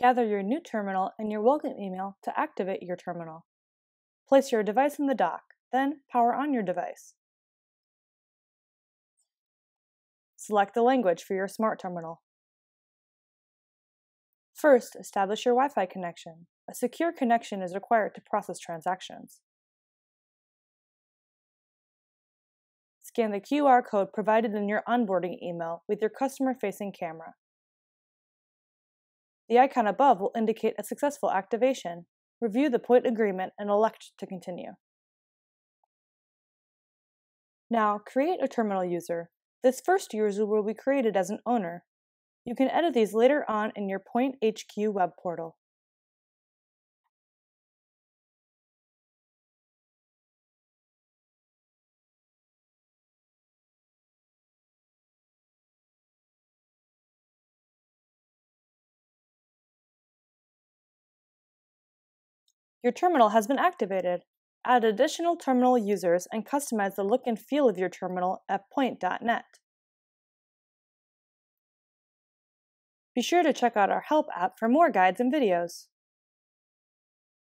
Gather your new terminal and your welcome email to activate your terminal. Place your device in the dock, then power on your device. Select the language for your smart terminal. First, establish your Wi-Fi connection. A secure connection is required to process transactions. Scan the QR code provided in your onboarding email with your customer-facing camera. The icon above will indicate a successful activation. Review the Poynt agreement and elect to continue. Now, create a terminal user. This first user will be created as an owner. You can edit these later on in your Poynt HQ web portal. Your terminal has been activated. Add additional terminal users and customize the look and feel of your terminal at poynt.net. Be sure to check out our Help app for more guides and videos.